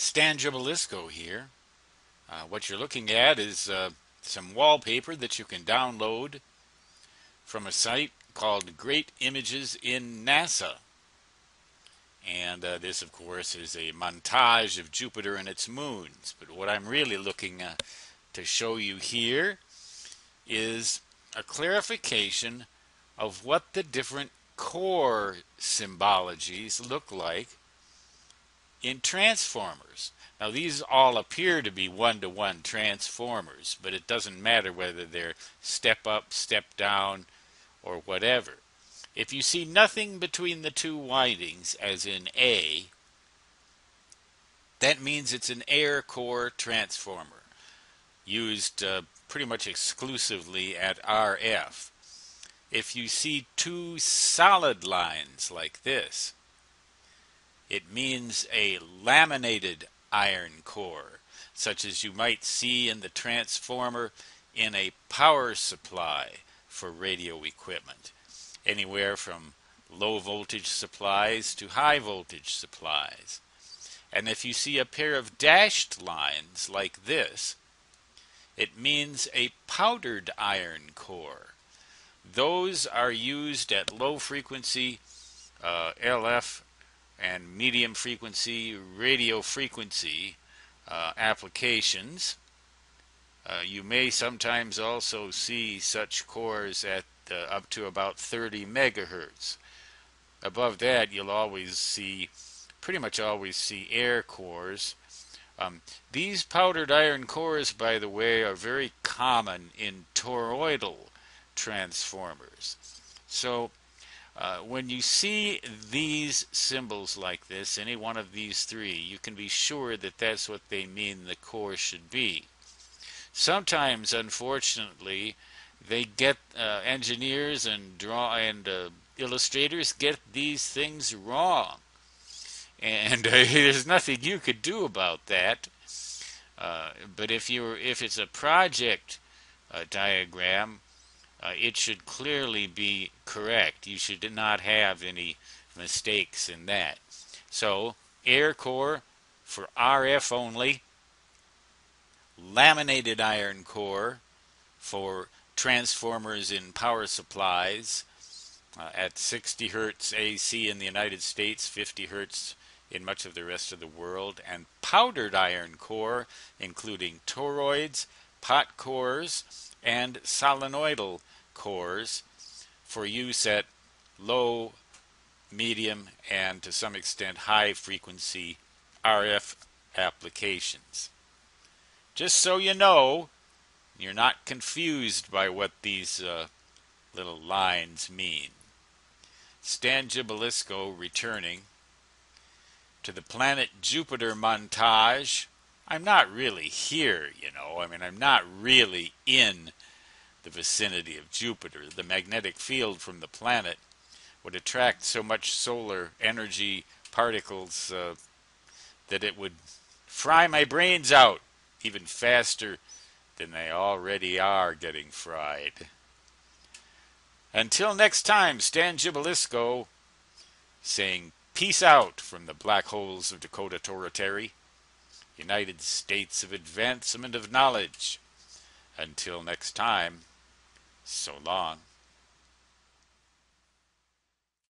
Stan here. Uh, what you're looking at is uh, some wallpaper that you can download from a site called Great Images in NASA. And uh, this, of course, is a montage of Jupiter and its moons. But what I'm really looking uh, to show you here is a clarification of what the different core symbologies look like in transformers. Now, these all appear to be one to one transformers, but it doesn't matter whether they're step up, step down, or whatever. If you see nothing between the two windings, as in A, that means it's an air core transformer used uh, pretty much exclusively at RF. If you see two solid lines like this, it means a laminated iron core, such as you might see in the transformer in a power supply for radio equipment, anywhere from low voltage supplies to high voltage supplies. And if you see a pair of dashed lines like this, it means a powdered iron core. Those are used at low frequency uh, LF and medium frequency radio frequency uh, applications. Uh, you may sometimes also see such cores at uh, up to about 30 megahertz. Above that, you'll always see, pretty much always see air cores. Um, these powdered iron cores, by the way, are very common in toroidal transformers. So uh, when you see these symbols like this, any one of these three, you can be sure that that's what they mean the core should be. Sometimes, unfortunately, they get uh, engineers and draw and uh, illustrators get these things wrong, and uh, there's nothing you could do about that. Uh, but if you if it's a project diagram, uh, it should clearly be correct. You should not have any mistakes in that. So, air core for RF only, laminated iron core for transformers in power supplies uh, at 60 hertz AC in the United States, 50 hertz in much of the rest of the world, and powdered iron core, including toroids, pot cores, and solenoidal cores for use at low, medium, and to some extent high frequency RF applications. Just so you know, you're not confused by what these uh, little lines mean. Stan Gibilisco returning to the planet Jupiter montage. I'm not really here, you know. I mean, I'm not really in the vicinity of Jupiter. The magnetic field from the planet would attract so much solar energy particles uh, that it would fry my brains out even faster than they already are getting fried. Until next time, Stan Gibilisco saying peace out from the black holes of Dakota Territory, United States of Advancement of Knowledge. Until next time, so long.